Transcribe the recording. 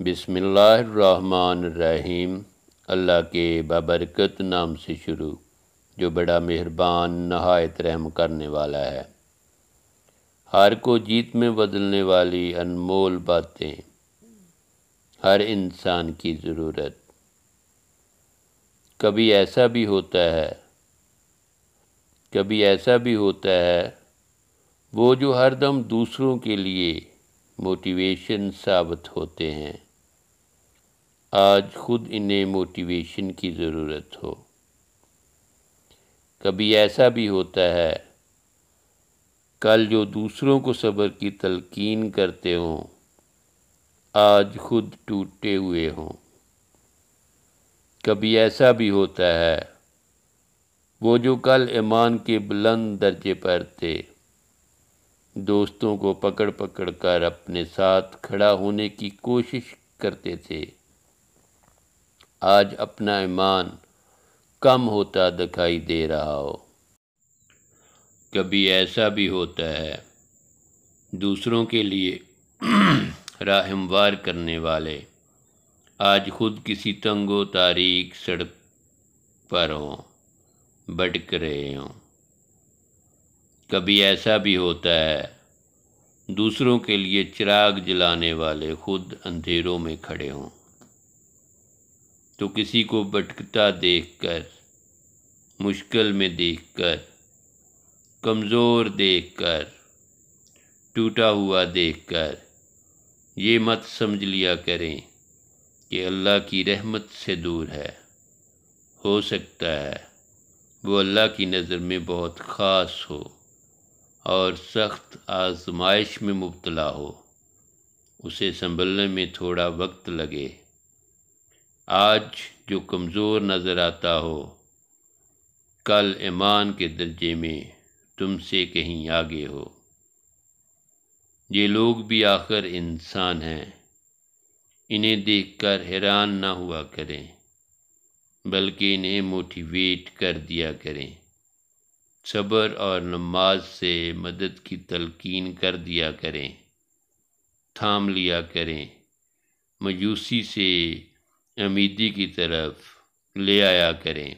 بسم اللہ الرحمن الرحیم اللہ کے بابرکت نام سے شروع، جو بڑا مہربان، نہایت رحم کرنے والا ہے۔ ہر کو جیت میں بدلنے والی انمول باتیں، ہر انسان کی ضرورت۔ کبھی ایسا بھی ہوتا ہے، کبھی ایسا بھی ہوتا ہے، وہ جو ہر دم دوسروں کے لیے موٹیویشن ثابت ہوتے ہیں۔ آج خود انہیں موٹیویشن کی ضرورت ہو۔ کبھی ایسا بھی ہوتا ہے، کل جو دوسروں کو صبر کی تلقین کرتے ہوں، آج خود ٹوٹے ہوئے ہوں۔ کبھی ایسا بھی ہوتا ہے، وہ جو کل ایمان کے بلند درجے پر تھے۔ دوستوں کو پکڑ پکڑ کر اپنے ساتھ کھڑا ہونے کی کوشش کرتے تھے۔ آج اپنا ایمان کم ہوتا دکھائی دے رہا ہو۔ کبھی ایسا بھی ہوتا ہے۔ دوسروں کے لیے راہموار کرنے والے۔ آج خود کسی تنگ و تاریخ سڑک پر ہوں بٹک رہے ہوں۔ کبھی ایسا بھی ہوتا ہے، دوسروں کے لیے چراغ جلانے والے خود اندھیروں میں کھڑے ہوں۔ تو کسی کو بٹکتا دیکھ کر، مشکل میں دیکھ کر، کمزور دیکھ کر، ٹوٹا ہوا دیکھ کر، یہ مت سمجھ لیا کریں کہ اللہ کی رحمت سے دور ہے۔ ہو سکتا ہے، وہ اللہ کی نظر میں بہت خاص ہو۔ اور سخت آزمائش میں مبتلا ہو۔ اسے سنبھلنے میں تھوڑا وقت لگے۔ آج جو کمزور نظر آتا ہو، کل ایمان کے درجے میں تم سے کہیں آگے ہو۔ یہ لوگ بھی آخر انسان ہیں۔ انہیں دیکھ کر حیران نہ ہوا کریں، بلکہ انہیں موٹیویٹ کر دیا کریں۔ صبر اور نماز سے مدد کی تلقین کر دیا کریں، تھام لیا کریں۔ مایوسی سے امیدی کی طرف لے آیا کریں۔